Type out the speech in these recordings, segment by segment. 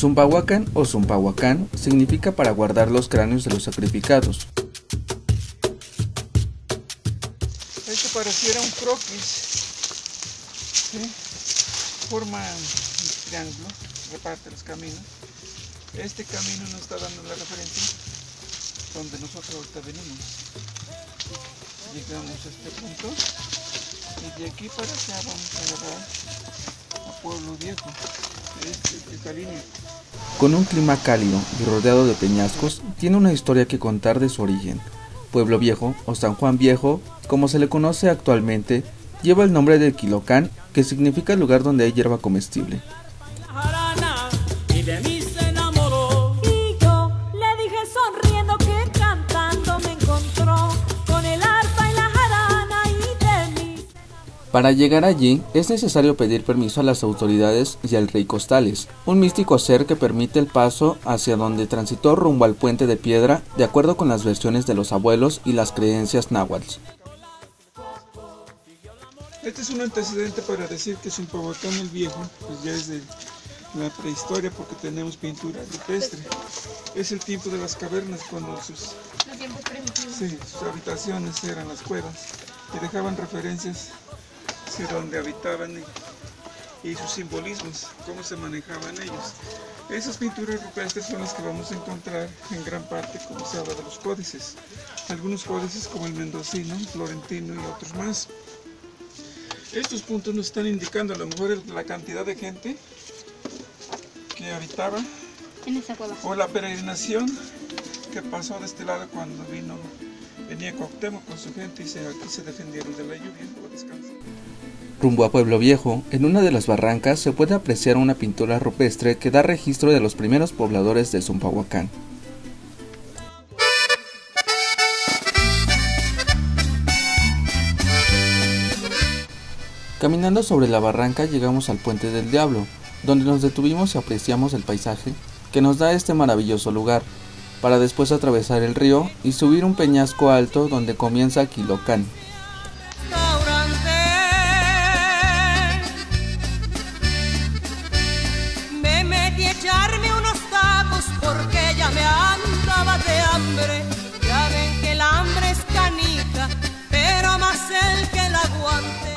Zumpahuacán o Zumpahuacán significa para guardar los cráneos de los sacrificados. Esto pareciera un croquis. Forma un triángulo, reparte los caminos. Este camino nos está dando la referencia donde nosotros ahorita venimos. Llegamos a este punto y de aquí para acá vamos a agarrar Pueblo Viejo. Este, línea. Con un clima cálido y rodeado de peñascos, tiene una historia que contar de su origen. Pueblo Viejo o San Juan Viejo, como se le conoce actualmente, lleva el nombre de Quilocán, que significa lugar donde hay hierba comestible. Para llegar allí es necesario pedir permiso a las autoridades y al rey Costales, un místico ser que permite el paso hacia donde transitó rumbo al puente de piedra de acuerdo con las versiones de los abuelos y las creencias náhuatl. Este es un antecedente para decir que Zumpahuacán el Viejo, pues ya es de la prehistoria porque tenemos pintura rupestre. Es el tiempo de las cavernas cuando sus, sí, sus habitaciones eran las cuevas y dejaban referencias donde habitaban y, y sus simbolismos, cómo se manejaban ellos. Esas pinturas rupestres son las que vamos a encontrar en gran parte como se habla de los códices. Algunos códices como el mendocino, florentino y otros más. Estos puntos nos están indicando a lo mejor la cantidad de gente que habitaba En esa cueva. o la peregrinación que pasó de este lado cuando vino venía Cuauhtémoc con su gente y aquí se defendieron de la lluvia o descansaron. Rumbo a Pueblo Viejo, en una de las barrancas se puede apreciar una pintura rupestre que da registro de los primeros pobladores de Zumpahuacán. Caminando sobre la barranca llegamos al Puente del Diablo, donde nos detuvimos y apreciamos el paisaje que nos da este maravilloso lugar, para después atravesar el río y subir un peñasco alto donde comienza Quilocán. restaurante. Me metí a echarme unos tacos porque ya me andaba de hambre. Ya ven que el hambre es canija, pero más el que la aguante.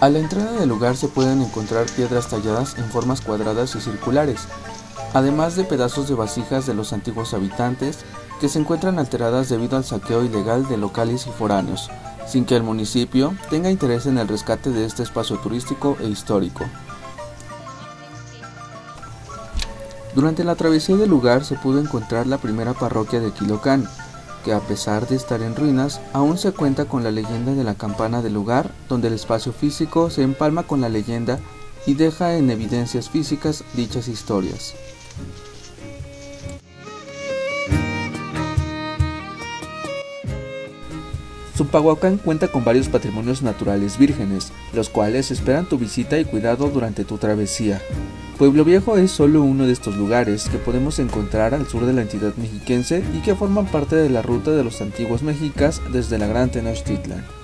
A la entrada del lugar se pueden encontrar piedras talladas en formas cuadradas y circulares, además de pedazos de vasijas de los antiguos habitantes que se encuentran alteradas debido al saqueo ilegal de locales y foráneos, sin que el municipio tenga interés en el rescate de este espacio turístico e histórico. Durante la travesía del lugar se pudo encontrar la primera parroquia de Quilocán, que a pesar de estar en ruinas, aún se cuenta con la leyenda de la campana del lugar, donde el espacio físico se empalma con la leyenda y deja en evidencias físicas dichas historias. Zumpahuacán cuenta con varios patrimonios naturales vírgenes, los cuales esperan tu visita y cuidado durante tu travesía. Pueblo Viejo es solo uno de estos lugares que podemos encontrar al sur de la entidad mexiquense y que forman parte de la ruta de los antiguos mexicas desde la Gran Tenochtitlan.